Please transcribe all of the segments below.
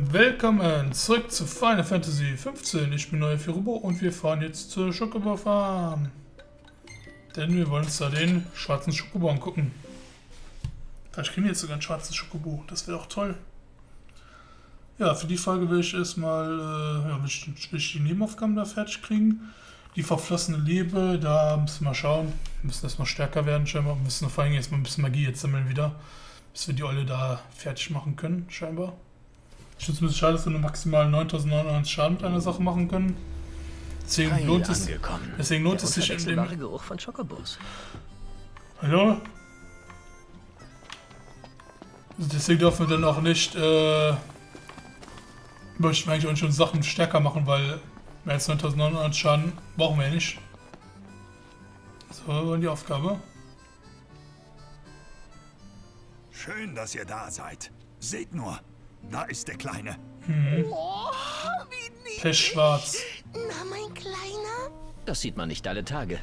Willkommen zurück zu Final Fantasy 15. Ich bin neuer Firubo und wir fahren jetzt zur Schokobo Farm. Denn wir wollen uns da den schwarzen Schokobo angucken. Vielleicht kriegen wir jetzt sogar einen schwarzen Schokobo. Das wäre doch toll. Ja, für die Folge will ich erstmal äh, ja, will ich, will ich die Nebenaufgaben da fertig kriegen. Die verflossene Liebe, da müssen wir mal schauen. Wir müssen erstmal stärker werden, scheinbar. Wir müssen vor allem erstmal ein bisschen Magie jetzt sammeln wieder. Bis wir die Olle da fertig machen können, scheinbar. Ich finde es ein bisschen schade, dass wir nur maximal 9099 Schaden mit einer Sache machen können. Deswegen Heil lohnt es, angekommen. deswegen lohnt Der es sich in dem... Geruch von Schokobos. Hallo? Deswegen dürfen wir dann auch nicht, äh, möchten wir eigentlich auch schon Sachen stärker machen, weil mehr als 9900 Schaden brauchen wir ja nicht. So, die Aufgabe. Schön, dass ihr da seid. Seht nur, da ist der Kleine. Oh, wie niedlich. Pechschwarz. Na, mein Kleiner? Das sieht man nicht alle Tage.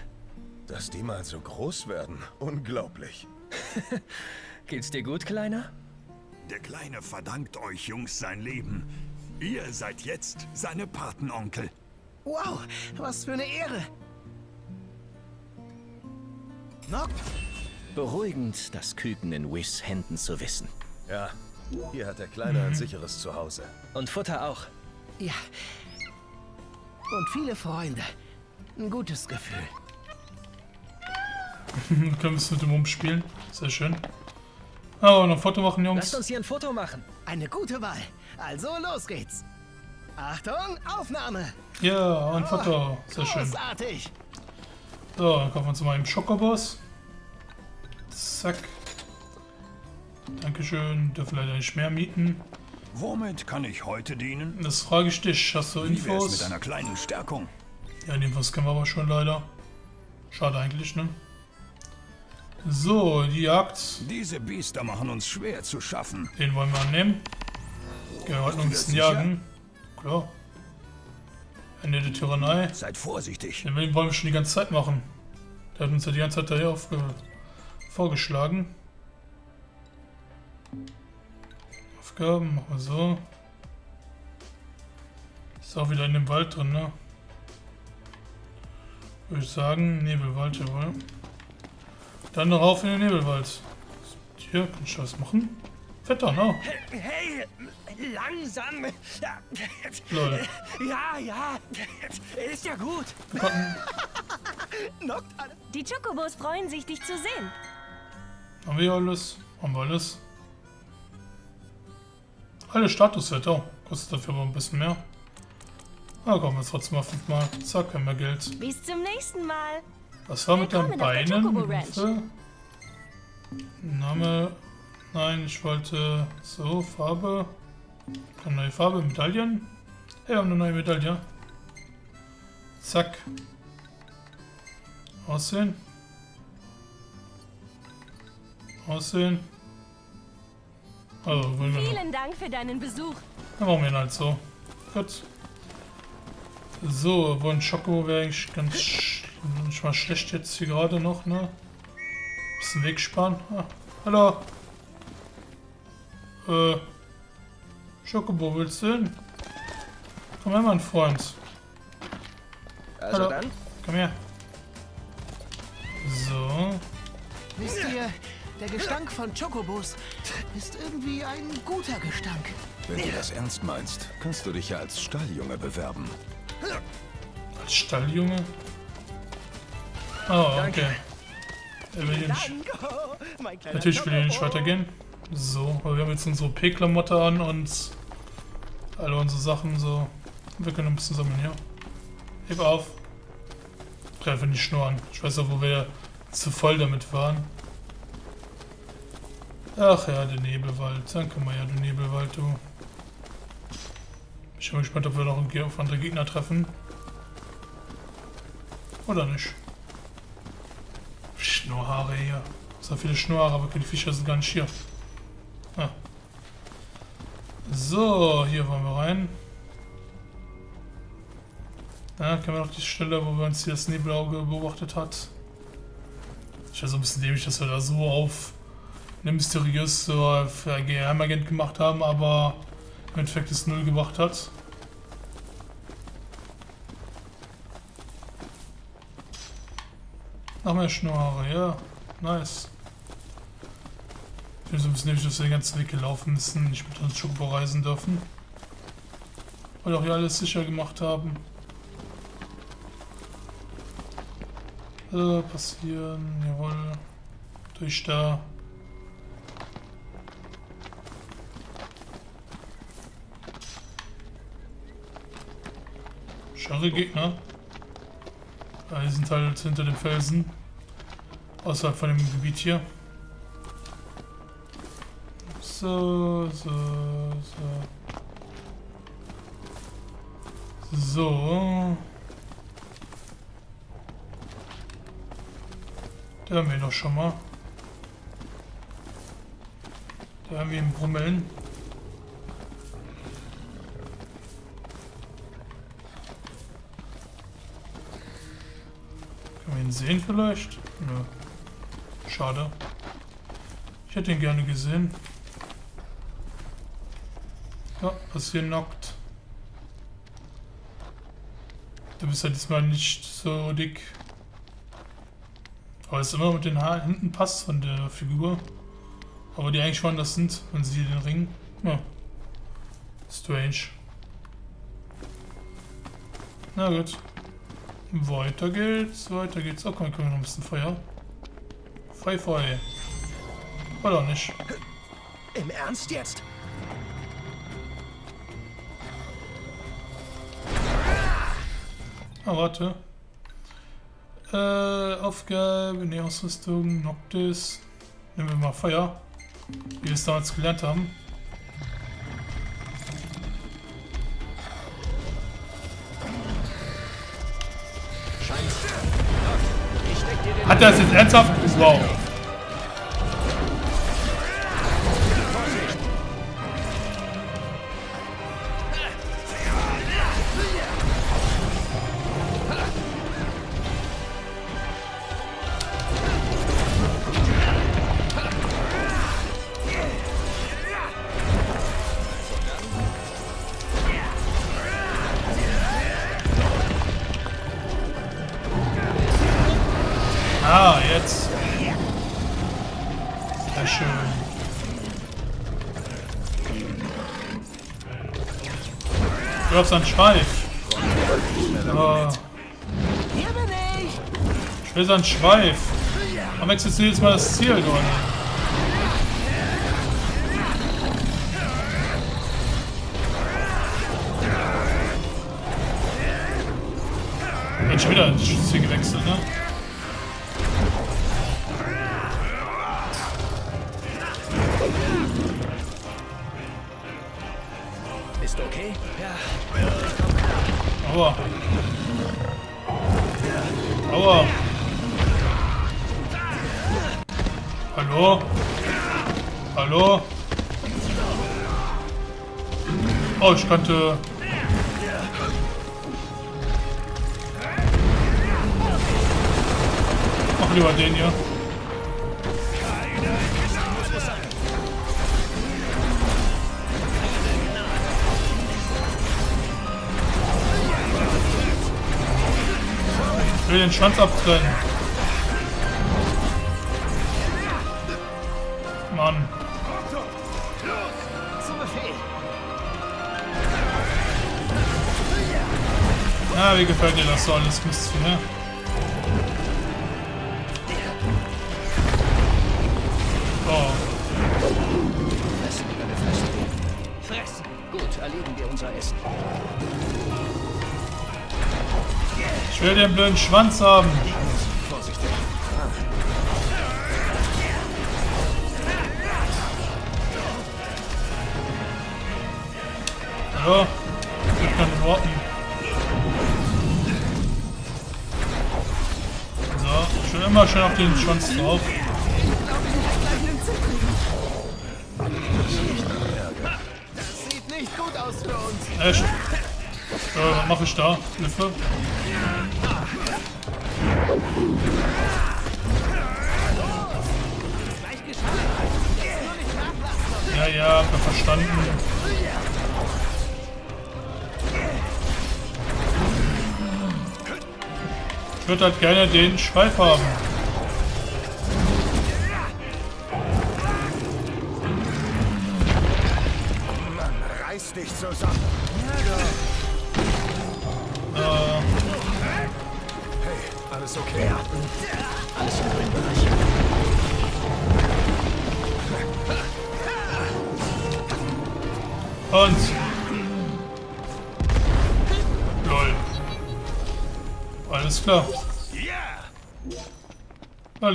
Dass die mal so groß werden. Unglaublich. Geht's dir gut, Kleiner? Der Kleine verdankt euch Jungs sein Leben. Ihr seid jetzt seine Patenonkel. Wow, was für eine Ehre. Noct, Beruhigend, das Küken in Whis Händen zu wissen. Ja, hier hat der Kleine ein sicheres Zuhause. Und Futter auch. ja. Und viele Freunde. Ein gutes Gefühl. Können wir es mit dem umspielen. Sehr schön. Ah, und ein Foto machen, Lasst Jungs. uns hier ein Foto machen. Eine gute Wahl. Also, los geht's. Achtung, Aufnahme. Ja, ein Foto. Sehr schön. Großartig. So, dann kaufen wir uns mal einen Schokobos. Zack. Dankeschön. Dürfen leider nicht mehr mieten. Womit kann ich heute dienen? Das frage ich dich. Hast du Wie Infos? mit einer kleinen Stärkung? Ja, die Infos kennen wir aber schon leider. Schade eigentlich, ne? So, die Jagd. Diese Biester machen uns schwer zu schaffen. Den wollen wir annehmen. Gehen wir heute noch ein bisschen jagen. Klar. Ende der Tyrannei. Seid vorsichtig. Den wollen wir schon die ganze Zeit machen. Der hat uns ja die ganze Zeit daher vorgeschlagen. Aufgaben machen wir so. Ist auch wieder in dem Wald drin, ne? Würde ich sagen, Nebelwald, jawohl. Dann rauf in den Nebelwald. Hier, kann ich was machen? Fetter, ne? Hey, langsam. Ja, Lol. ja, ja. Ist ja gut. Die Chocobos freuen sich, dich zu sehen. haben wir alles? Haben wir alles? Alle Statuswerte. Kostet dafür aber ein bisschen mehr. Na, kommen wir trotzdem mal fünfmal. Zack, haben wir Geld. Bis zum nächsten Mal. Was war mit deinen Beinen? Name. Nein, ich wollte so, Farbe. Eine neue Farbe, Medaillen. Hey, wir haben eine neue Medaille. Zack. Aussehen. Aussehen. Also, wollen. Vielen Dank für deinen Besuch. Dann machen wir ihn halt so. Gut. So, wo ein Schoko wäre eigentlich ganz sch nicht mal schlecht jetzt hier gerade noch, ne? Bisschen Weg sparen. Ah, hallo. Äh. Schokobo, willst du hin? Komm her, mein Freund. Also Hallo. dann, Komm her. Der Gestank von Chocobos ist irgendwie ein guter Gestank. Wenn du das ernst meinst, kannst du dich ja als Stalljunge bewerben. Als Stalljunge. Oh, okay. Er will hier nicht. Natürlich will ich nicht weitergehen. So, aber wir haben jetzt unsere P-Klamotte an und alle unsere Sachen so. Wir können ein bisschen sammeln hier. Heb auf. Greife nicht Schnur an. Ich weiß auch, wo wir zu voll damit waren. Ach ja, der Nebelwald. Danke mal ja, du Nebelwald, du. Ich bin gespannt, ob wir noch auf andere Gegner treffen. Oder nicht. Schnurrhaare hier. So viele Schnurrhaare, aber die Viecher sind gar nicht hier. Ah. So, hier wollen wir rein. Da kennen wir noch die Stelle, wo wir uns hier das Nebelauge beobachtet hat. Ich ja so ein bisschen dämlich, dass wir da so auf eine mysteriöse äh, Geheimagent gemacht haben, aber im Endeffekt das Null gebracht hat. Noch mehr Schnurrhaare, ja. Nice. Ich will so ein bisschen nämlich, dass wir den ganzen Weg gelaufen müssen, nicht mit uns Schokobo reisen dürfen. Weil auch hier alles sicher gemacht haben. Äh, passieren, jawohl. Durch da. Schare Gegner. Die sind halt hinter dem Felsen. Außerhalb von dem Gebiet hier. So, so, so. So. Da haben wir noch schon mal. Da haben wir einen Brummeln. Ihn sehen vielleicht? Nö. Schade. Ich hätte ihn gerne gesehen. Ja, was hier knockt. Du bist ja diesmal nicht so dick. Aber es immer mit den Haaren hinten passt von der Figur. Aber die eigentlich schon das sind, wenn sie den Ring. Ja. Strange. Na gut. Weiter geht's, weiter geht's. Oh, komm, können wir noch ein bisschen Feuer. Feuer, Feuer. Oder auch nicht. Im Ernst jetzt? Ah, warte. Äh, Aufgabe, ne, Ausrüstung, Noctis. Nehmen wir mal Feuer. Wie wir es damals gelernt haben. Hat er das jetzt ernsthaft? Wow. Einen Schweif. Oh, ich! will seinen Schweif. Am existiert jetzt mal das Ziel, Leute. Aua. Aua. Hallo? Hallo? Oh, ich kannte... Mach lieber den hier. Ich will den Schwanz abtrennen. Mann. Befehl! Ja, wie gefällt dir das so alles, Mist, ne? Will den blöden Schwanz haben. Vorsichtig. Hallo? Mit meinen Worten. So, schon immer schön auf den Schwanz drauf. Das sieht nicht gut aus für uns. Echt? Äh, was mache ich da? Hilfe? Ja, ja, hab verstanden. Ich würde halt gerne den Schweif haben.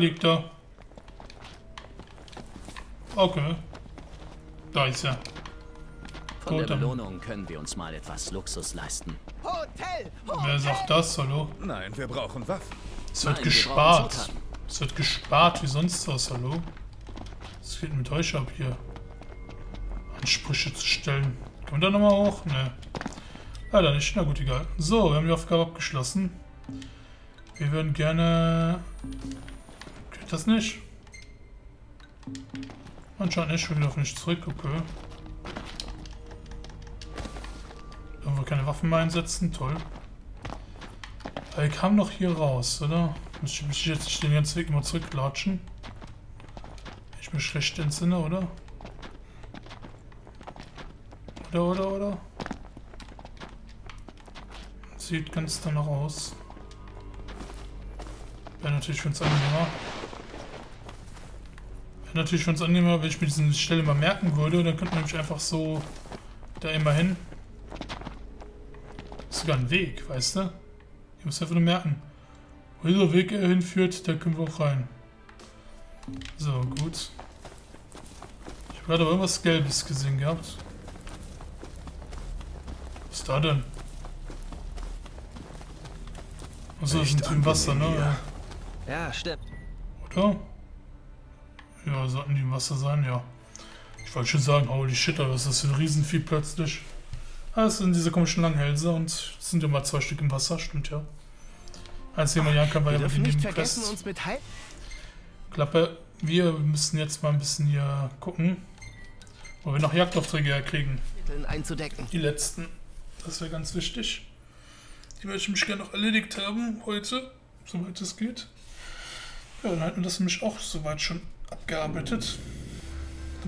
Liegt er. Okay. Da ist er. Von der Gut, dann- Belohnung können wir uns mal etwas Luxus leisten. Hotel! Wer sagt das? Hallo? Nein, wir brauchen Waffen. Es wird Nein, wir gespart. Zutaten. Es wird gespart wie sonst was, hallo? Was geht mit euch ab hier? Ansprüche zu stellen. Kommt da nochmal hoch? Ne. Leider nicht. Na gut, egal. So, wir haben die Aufgabe abgeschlossen. Wir würden gerne... Das nicht? Anscheinend nicht. Wir dürfen nicht zurück. Okay. Wir keine Waffen mehr einsetzen? Toll. Aber ich kam noch hier raus, oder? Muss ich mich jetzt nicht den ganzen Weg immer zurücklatschen? Ich mich schlecht entsinne, oder? Oder, oder, oder? Sieht ganz danach aus. Wäre natürlich für uns angenehmer. Wäre natürlich für uns angenehmer, wenn ich mir diese Stelle mal merken würde. Dann könnte man nämlich einfach so da immer hin. Ist sogar ein Weg, weißt du? Ich muss einfach nur merken. Wo dieser Weg er hinführt, da können wir auch rein. So, gut. Ich habe gerade aber irgendwas Gelbes gesehen gehabt. Was ist da denn? Achso, das Echt sind im Wasser, ne? Ja, stimmt. Oder? Ja, sollten die im Wasser sein, ja. Ich wollte schon sagen, holy shit, aber ist das für ein Riesenvieh plötzlich? Ah, das sind diese komischen Langhälse und es sind ja mal zwei Stück im Wasser, stimmt ja. Eins, den man jagen kann, war ja mit dem vergessen, Quest. uns mit. Klappe, wir müssen jetzt mal ein bisschen hier gucken, wo wir noch Jagdaufträge herkriegen. Einzudecken. Die letzten. Das wäre ganz wichtig. Die möchte ich mich gerne noch erledigt haben heute, soweit es geht. Ja, dann hätten wir das nämlich auch soweit schon abgearbeitet.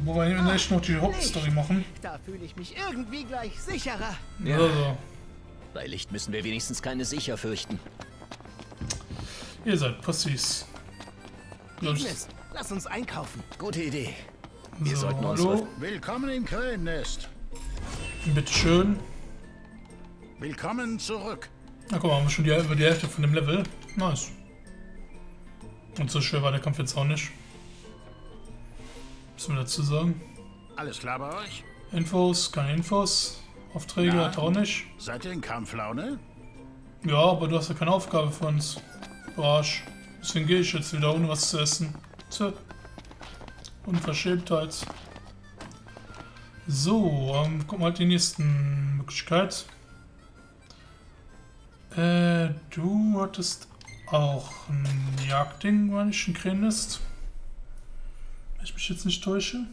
Wo wir hier gleich noch die Hauptstory machen. Da fühle ich mich irgendwie gleich sicherer. Ja. Also, Bei Licht müssen wir wenigstens keine Sicher fürchten. ihr seid Pussys. Mist, lass uns einkaufen. Gute Idee. Wir So, sollten uns hallo, Willkommen im Krähennest. bitteschön. Willkommen zurück. Na guck mal, haben wir schon die, über die Hälfte von dem Level. Nice. Und so schwer war der Kampf jetzt auch nicht. Müssen wir dazu sagen. Alles klar bei euch? Infos, keine Infos. Aufträge hat auch nicht. Seid ihr in Kampflaune? Ja, aber du hast ja keine Aufgabe für uns. Du Arsch. Deswegen gehe ich jetzt wieder ohne was zu essen. Tja. Unverschämtheit. So, ähm, gucken wir halt die nächsten Möglichkeit. Äh, du hattest auch ein Jagdding, meine ich, ein Krähennest. Wenn ich mich jetzt nicht täusche.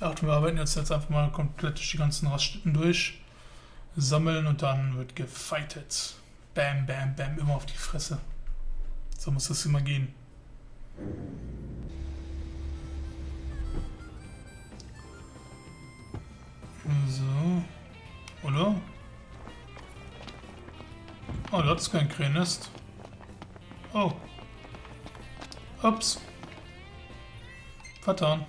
Ach, wir arbeiten jetzt, jetzt einfach mal komplett durch die ganzen Raststätten durch sammeln und dann wird gefightet. Bam, bam, bam, immer auf die Fresse. So muss das immer gehen. So. Oder? Oh, du hattest kein Krähennest. Oh. Ups. Vertan.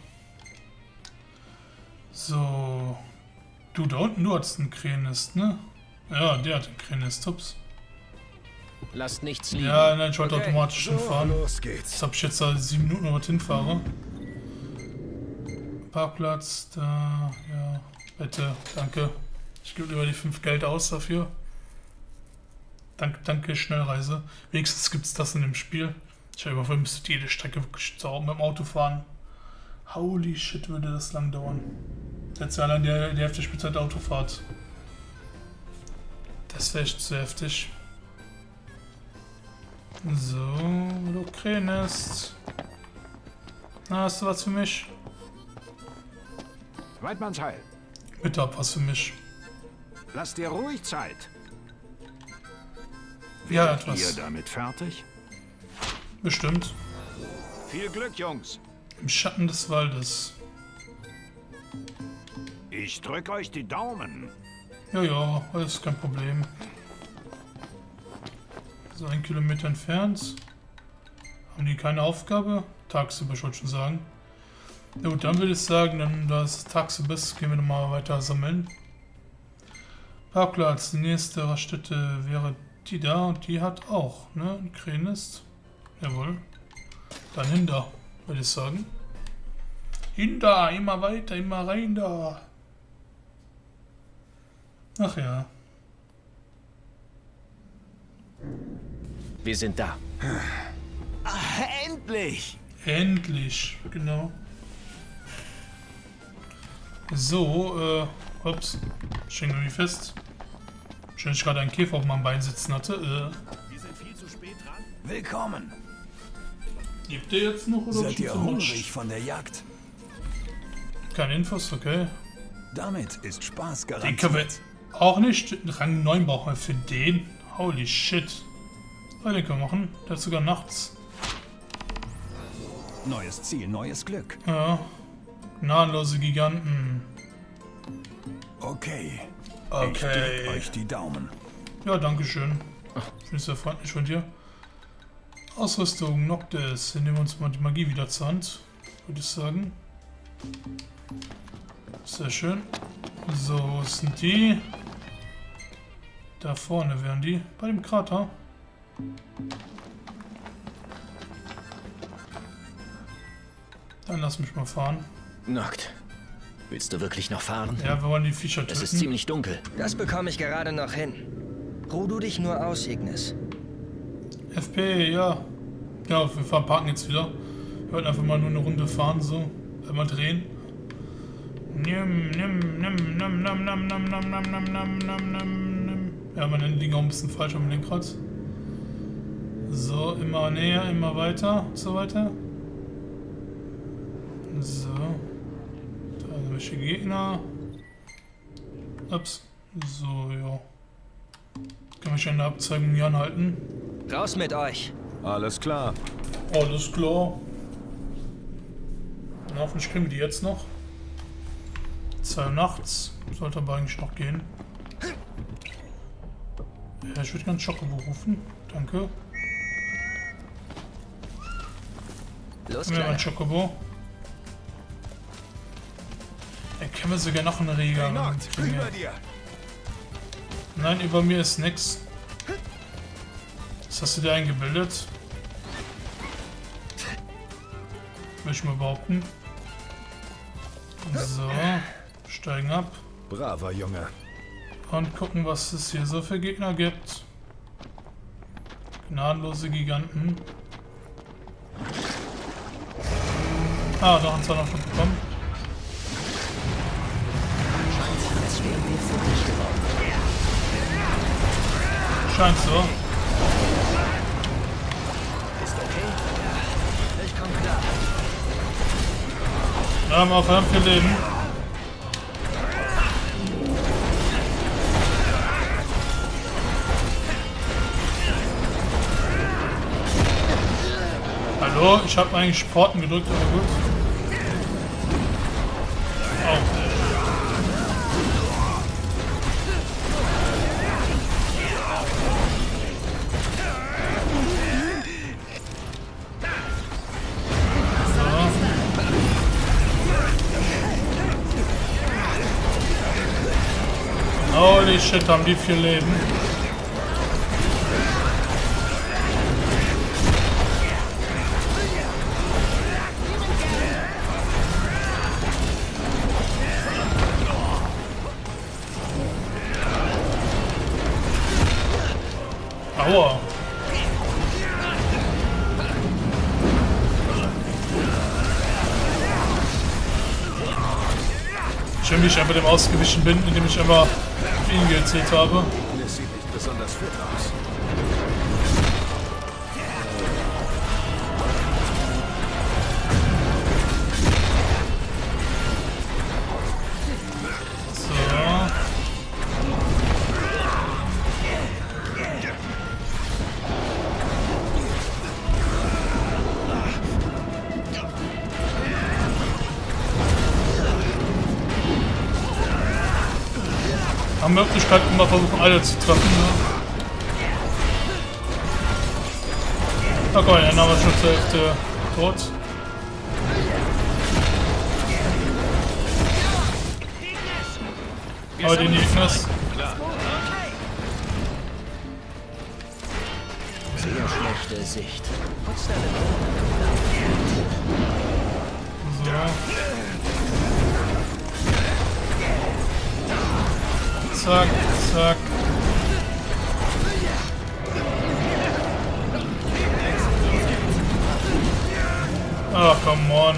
So. Du da unten, du hattest ein Krähennest, ne? Ja, der hat ein Krähennest, ups. Lasst nichts liegen. Ja, nein, ich wollte automatisch So, hinfahren. los geht's. Jetzt habe ich jetzt da sieben Minuten noch hinfahre. Parkplatz, da, ja, bitte, danke. Ich gebe lieber die 5 Geld aus dafür. Danke, danke, Schnellreise. Wenigstens gibt es das in dem Spiel. Ich habe vorhin müsste jede Strecke wirklich mit dem Auto fahren. Holy shit, würde das lang dauern. Jetzt allein die, die Hälfte Spielzeit Autofahrt. Das wäre echt zu heftig. So, du Krähennest. Na, hast du was für mich? Weidmannsheil, Bitte hab was für mich. lass dir ruhig Zeit. Ja, Ihr etwas. damit fertig? Bestimmt. Viel Glück, Jungs. Im Schatten des Waldes. Ich drück euch die Daumen. Ja, ja, alles kein Problem. So ein Kilometer entfernt. Haben die keine Aufgabe? Tagsüber, ich wollte schon sagen. Ja gut, dann würde ich sagen, dann da es tagsüber ist, gehen wir nochmal weiter sammeln. Parkplatz, die nächste Raststätte wäre die da und die hat auch, ne? Ein Krähennest. Jawohl. Dann hin da, würde ich sagen. Hin da, immer weiter, immer rein da. Ach ja. Wir sind da. Endlich! Endlich, genau. So, äh, ups, stehen irgendwie fest. Schön, dass ich gerade einen Käfer auf meinem Bein sitzen hatte. Äh, Wir sind viel zu spät dran. Willkommen. Lebt der jetzt noch oder Seid ihr hungrig von der Jagd? Keine Infos, okay. Damit ist Spaß Den können wir garantiert. auch nicht. Rang 9 brauchen wir für den. Holy shit. Den können wir machen. Der ist sogar nachts. Neues Ziel, neues Glück. Ja. Gnadenlose Giganten. Okay. Ich Okay. drück euch die Daumen. Ja, danke schön. Ich sehr freundlich von dir. Ausrüstung, Noctis. Nehmen wir uns mal die Magie wieder zur Hand, würde ich sagen. Sehr schön. So, wo sind die? Da vorne wären die. Bei dem Krater. Dann lass mich mal fahren. Noct. Willst du wirklich noch fahren? Ja, wir wollen die Viecher Es ist töten. ziemlich dunkel. Das bekomme ich gerade noch hin. Ruh du dich nur aus, Ignis. FP, ja. Ja, wir fahren parken jetzt wieder. Wir wollten einfach mal nur eine Runde fahren, so. Einmal drehen. Nimm, nimm, nimm, nimm, nimm, nimm, nimm, nimm, nimm, nimm, nimm, nimm, nimm, nimm. Ja, meine liegen auch ein bisschen falsch am Lenkrad. So, immer näher, immer weiter und so weiter. So. Da sind welche Gegner. Ups. So, ja. Kann mich an der Abzeigung hier anhalten. Raus mit euch. Alles klar. Alles klar. Na, hoffentlich kriegen wir die jetzt noch. Zwei Uhr nachts. Sollte aber eigentlich noch gehen. Ja, ich würde gerne Chocobo rufen. Danke. Los, Gib mir mal ein Kleiner. Chocobo. Dann können wir sogar noch eine Reger. Nein, über mir ist nix. Was hast du dir eingebildet? Will ich mal behaupten. So, steigen ab Braver Junge. und gucken, was es hier so für Gegner gibt. Gnadenlose Giganten. Ah, doch, uns noch bekommen. Scheint so. Haben wir verdammt viel Leben. Hallo, ich habe eigentlich Sporten gedrückt, aber gut. Shit, haben die viel Leben. Aua. Schön, wie ich einfach dem ausgewichen bin, indem ich einfach Ihnen jetzt. Haben Möglichkeit, immer versuchen, alle zu treffen. Ne? Na komm, dann haben wir schon zur Hälfte tot. Aber den Ignis. Sehr schlechte Sicht. So. Zack, zack. Ah, come on.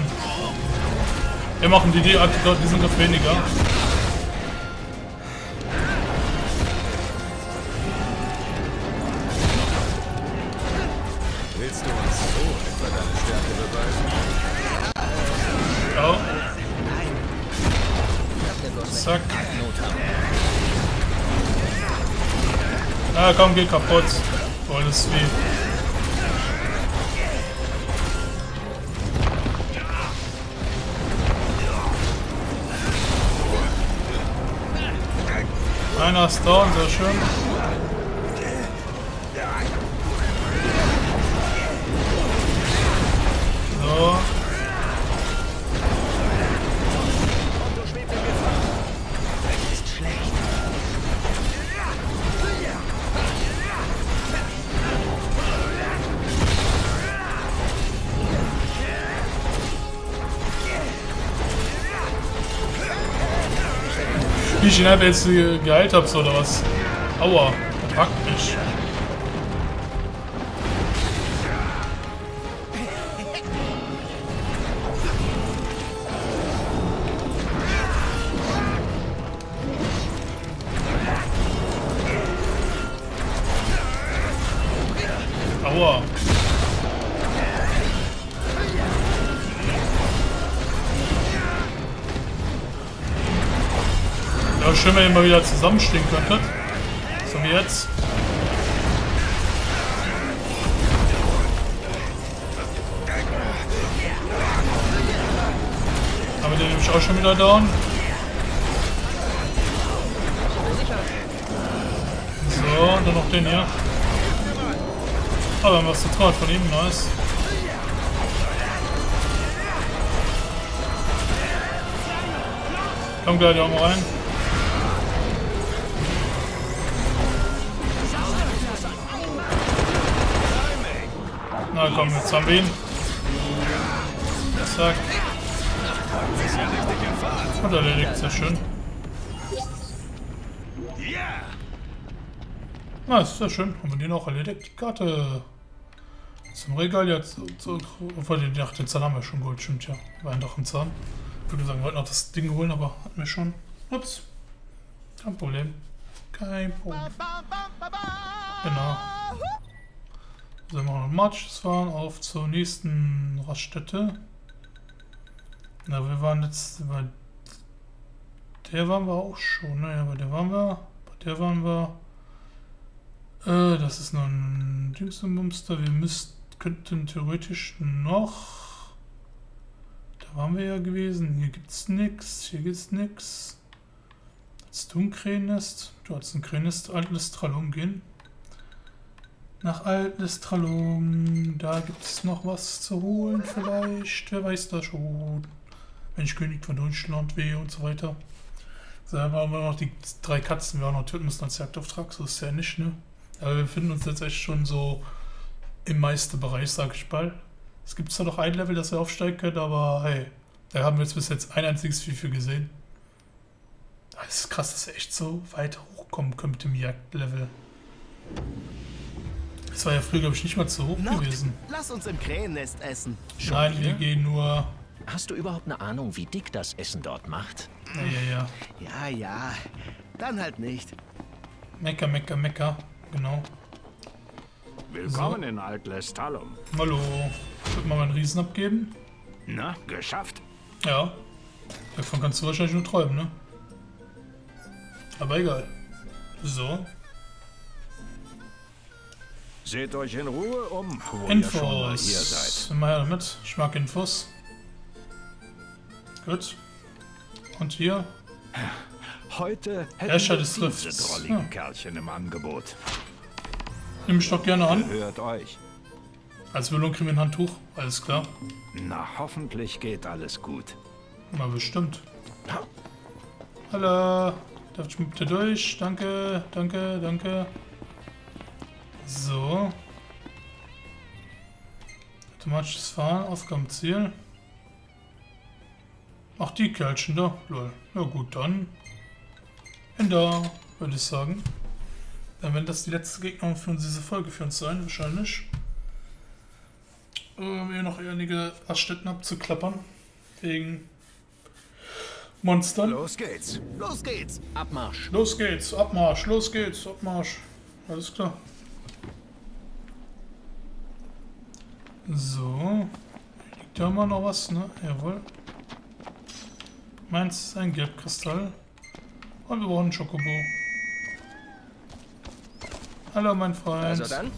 Wir machen die, die, die sind doch weniger. Komm, geh kaputt. Volles Weh. Einer ist sehr schön. Ich ihn einfach jetzt geheilt hab, so oder was? Aua, er schön, wenn ihr mal wieder zusammenstehen könntet. So wie jetzt. Aber den nehme ich auch schon wieder down. So, dann noch den hier. Aber wir haben was getraut von ihm, nice. Komm gleich auch mal rein. Na komm, jetzt haben wir ihn. Zack. Hat erledigt, sehr schön. Na, ist sehr schön. Haben wir den auch erledigt. Die Karte. Zum Regal jetzt zurück. Obwohl, den, ach, den Zahn haben wir schon geholt, stimmt ja. War ein doch ein Zahn. Ich würde sagen, wir wollten noch das Ding holen, aber hatten wir schon. Ups. Kein Problem. Kein Problem. Genau. So, machen wir noch Marches fahren auf zur nächsten Raststätte. Na, wir waren jetzt bei der waren wir auch schon, naja, bei der waren wir, bei der waren wir, äh, das ist noch ein Dingsbumster, wir müssten, könnten theoretisch noch, da waren wir ja gewesen, hier gibt's nix, hier gibt's nix. Hast du ein Krähennest? Du hast ein Krähennest, Altlistralum gehen. Nach Altlistralum, da gibt es noch was zu holen vielleicht, wer weiß das schon. Wenn ich König von Deutschland wäre und so weiter. Dann haben wir noch die drei Katzen, wir auch noch töten müssen als Jagdauftrag, so ist es ja nicht, ne? Aber wir befinden uns jetzt echt schon so im Meisterbereich, sag ich mal. Es gibt zwar noch ein Level, das wir aufsteigen können, aber hey, da haben wir jetzt bis jetzt ein einziges Vieh für gesehen. Das ist krass, dass wir echt so weit hochkommen können mit dem Jagdlevel. Das war ja früher, glaube ich, nicht mal zu hoch Noct, gewesen. lass uns im Krähennest essen. Nein, wir gehen nur. Hast du überhaupt eine Ahnung, wie dick das Essen dort macht? Ja, ja, ja. Ja, ja. Dann halt nicht. Mecker, mecker, mecker. Genau. Willkommen in Alt-Lestalum. Hallo. Ich würde mal meinen Riesen abgeben. Na, geschafft. Ja. Davon kannst du wahrscheinlich nur träumen, ne? Aber egal. So. Seht euch in Ruhe um, wo ihr schon mal hier seid. Infos. Mal damit. Ich mag Infos. Gut. Und hier. Heute hätten wir diese drolligen Ja. Kerlchen im Angebot. Nimm ich doch gerne an. Hört euch. Als Belohnung kriegen wir ein Handtuch. Alles klar. Na, hoffentlich geht alles gut. Mal bestimmt. Hallo. Darf ich mit dir durch? Danke, danke, danke. So. Automatisches Fahren, Aufgabenziel. Ach, die Kerlchen da. Lol. Ja gut, dann. Da, würde ich sagen. Dann werden das die letzte Gegner für uns diese Folge für uns sein, wahrscheinlich. Um hier noch einige Raststätten abzuklappern. Wegen Monstern. Los geht's. Los geht's. Abmarsch. Los geht's, Abmarsch, los geht's, Abmarsch. Alles klar. So. Liegt da immer noch was, ne? Jawohl. Meins ist ein Gelbkristall. Und wir brauchen einen Chocobo. Hallo, mein Freund. Also dann,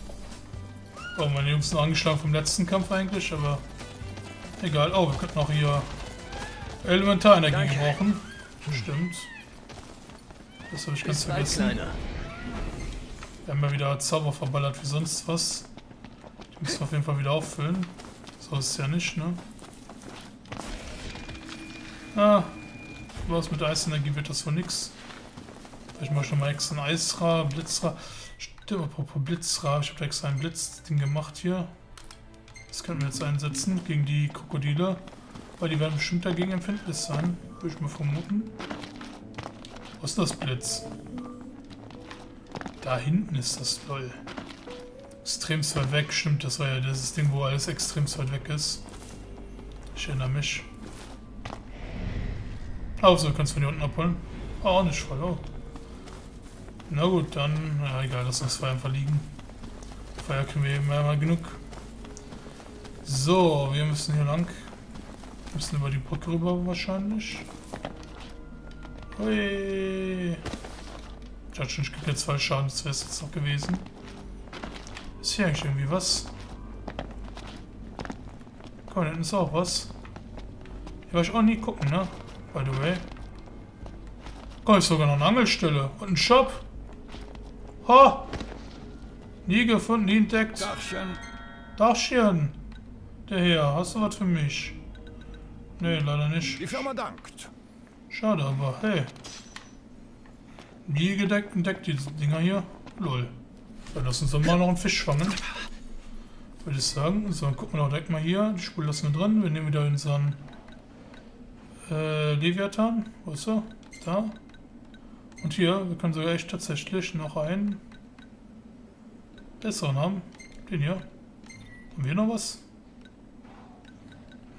Oh, meine Jungs sind angeschlagen vom letzten Kampf eigentlich, aber egal. Oh, wir könnten auch hier Elementarenergie gebrauchen. Stimmt. Das habe ich ganz Bis vergessen. Wir haben ja wieder Zauber verballert wie sonst was. Müssen wir auf jeden Fall wieder auffüllen. So ist es ja nicht, ne? Ah, was mit Eisenergie wird das wohl nix. Vielleicht mache ich nochmal extra ein Eisra, Blitzra. Stimmt, apropos Blitzra, ich habe extra ein Blitzding gemacht hier. Das können wir jetzt einsetzen gegen die Krokodile. Weil die werden bestimmt dagegen empfindlich sein, würde ich mal vermuten. Was ist das Blitz? Da hinten ist das lol. Extremst weit weg, stimmt, das war ja dieses Ding, wo alles extremst weit weg ist. Ich erinnere mich. Oh, so kannst du von hier unten abholen. Auch nicht voll, oh. Na gut, dann, ja egal, lass uns Feuer einfach liegen. Feuer kriegen wir eben mal genug. So, wir müssen hier lang. Wir müssen über die Brücke rüber wahrscheinlich. Hui. Judge, ich krieg jetzt zwei Schaden, das wäre es jetzt noch gewesen. Ist hier eigentlich irgendwie was? Mal, da hinten ist auch was. Hier war ich auch nie gucken, ne? By the way. Guck, ist sogar noch eine Angelstelle. Und ein Shop. Ha! Nie gefunden, nie entdeckt. Dachchen. Dachchen. Der Herr, hast du was für mich? Nee, leider nicht. Die Firma dankt. Schade, aber hey. Nie gedeckt, entdeckt die Dinger hier. Lol. Dann lass uns doch mal noch einen Fisch fangen. Würde ich sagen. So, dann gucken wir doch direkt mal hier. Die Spule lassen wir drin. Wir nehmen wieder unseren äh, Leviathan. Wo ist er? Da. Und hier, wir können sogar echt tatsächlich noch einen besseren haben. Den hier. Haben wir noch was?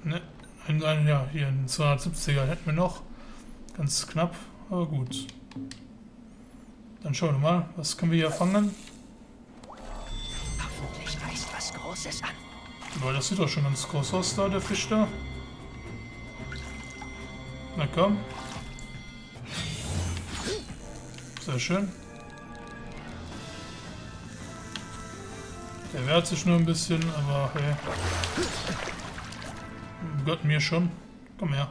Ne. Ein, ein, ja, hier einen 270er hätten wir noch. Ganz knapp, aber gut. Dann schauen wir mal, was können wir hier fangen? Großes an. Weil das sieht doch schon ganz groß aus da, der Fisch da. Na komm. Sehr schön. Der wehrt sich nur ein bisschen, aber hey. Gott mir schon. Komm her.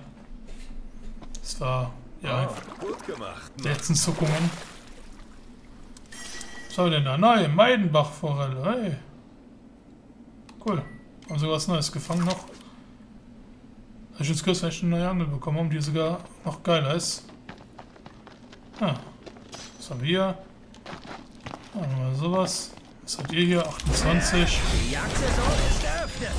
Das war ja Gut gemacht. die letzten Zuckungen. Was haben wir denn da? Nein, Meidenbachforelle. Hey. Cool. Haben sogar was Neues gefangen noch. Habe ich jetzt kürzlich eine neue Angel bekommen, um die sogar noch geiler ist. Ah. Was haben wir hier? Ah, nochmal sowas. Was habt ihr hier? 28. die Jagdsaison ist eröffnet.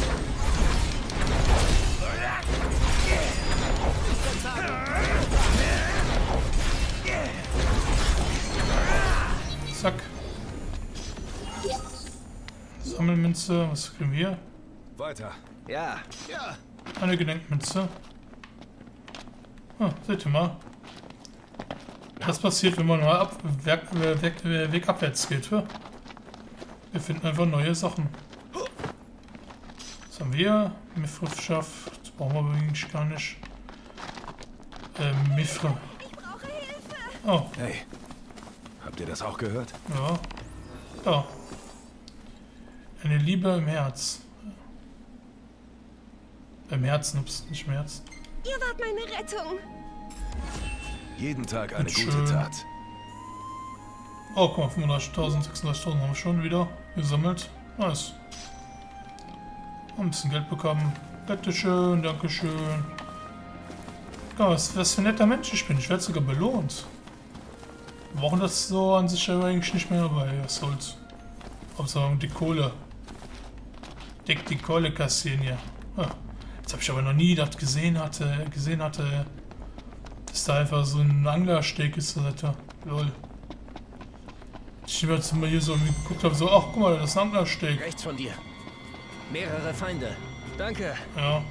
Sammelmünze. Was kriegen wir? Weiter. Ja, Ja, Eine Gedenkmünze. Ah, seht ihr mal. Das passiert, wenn man mal ab, Werk, Weg, Weg abwärts geht. Ja? Wir finden einfach neue Sachen. Was haben wir? Mifrifschaft. Das brauchen wir aber eigentlich gar nicht. Äh, Mifre. Oh, Hey, habt ihr das auch gehört? ja. Ja. Eine Liebe im Herz. Im Herzen, ups, nicht im Herzen. Ihr wart meine Rettung. Jeden Tag eine Schön. gute Tat. Oh, guck mal, 35.000, 36.000 haben wir schon wieder gesammelt. Nice. Haben ein bisschen Geld bekommen. Bitteschön, Dankeschön. Ja, was, was für ein netter Mensch ich bin. Ich werde sogar belohnt. Wir brauchen das so an sich aber eigentlich nicht mehr, weil was soll's. Hauptsache die Kohle. Dick die Kohle kassieren hier. Ah, jetzt habe ich aber noch nie das gesehen hatte, gesehen hatte, dass da einfach so ein Anglersteg ist, Alter. Lol. Ich habe jetzt mal hier so geguckt habe, so, ach guck mal, das ist ein Anglersteg. Rechts von dir. Mehrere Feinde. Danke. Ja.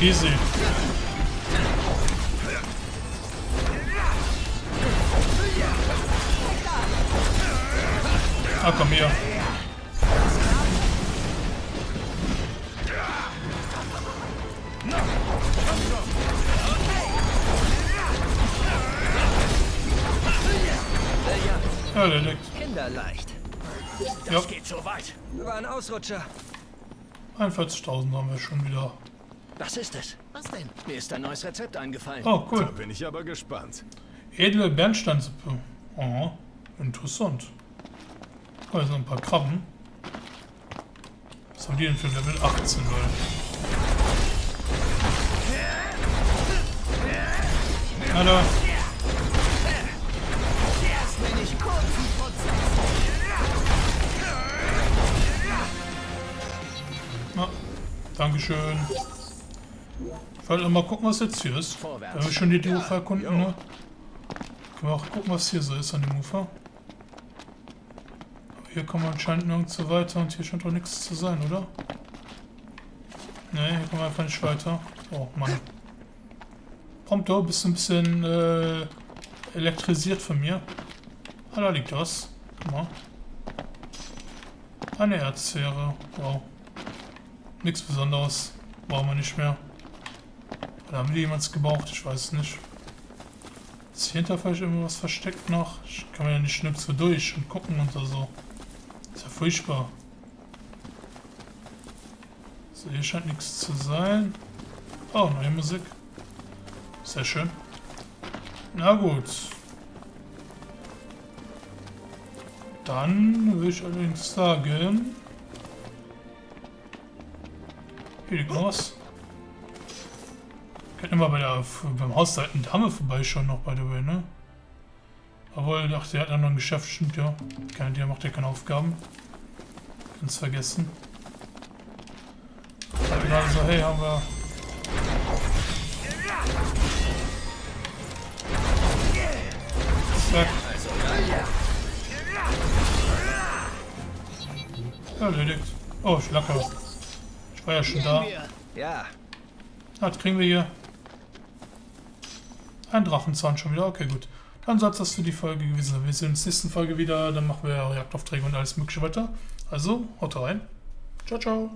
Easy. Ah, komm. Erledigt. Kinderleicht. Ja, Geht so weit. War ein Ausrutscher. 41.000 haben wir schon wieder. Was ist es? Was denn? Mir ist ein neues Rezept eingefallen. Oh, Da cool. bin ich aber gespannt. Edle Bernsteinsuppe. Aha, interessant. Oh, hier sind ein paar Krabben. Was haben die denn für ein Level 18, Leute? Alter. Na, Dankeschön. Ich wollte mal gucken, was jetzt hier ist. Vorwärts. Wenn wir schon die Ufer erkunden, ne? Können wir auch gucken, was hier so ist an dem Ufer. Aber hier kommen wir anscheinend nirgendwo weiter und hier scheint doch nichts zu sein, oder? Ne, hier kommen wir einfach nicht weiter. Oh Mann. Prompto, bist du ein bisschen äh, elektrisiert von mir. Ah, da liegt was. Guck mal. Eine Erzsphäre. Wow. Nichts Besonderes. Brauchen wir nicht mehr. Oder haben die jemals gebraucht? Ich weiß nicht. Ist hier hinter vielleicht irgendwas versteckt noch? Ich kann man ja nicht nirgendwo durch und gucken und so. Ist ja furchtbar. So, hier scheint nichts zu sein. Oh, neue Musik. Sehr schön. Na gut. Dann würde ich allerdings sagen... Hier liegt noch was. Könnten wir bei der, beim Haus der alten Dame vorbeischauen noch, by the way, ne? Obwohl, ich dachte, der hat ja noch ein Geschäft, stimmt ja. Keine, der macht ja keine Aufgaben. Ganz vergessen. Da gerade so, hey, haben wir... Zack. Erledigt. Oh, ich lacker. Ich war ja schon da. Ja, Was kriegen wir hier? Ein Drachenzahn schon wieder. Okay, gut. Dann soll es das für die Folge gewesen sein. Wir sehen uns nächsten Folge wieder. Dann machen wir Jagdaufträge und alles mögliche weiter. Also, haut rein. Ciao, ciao.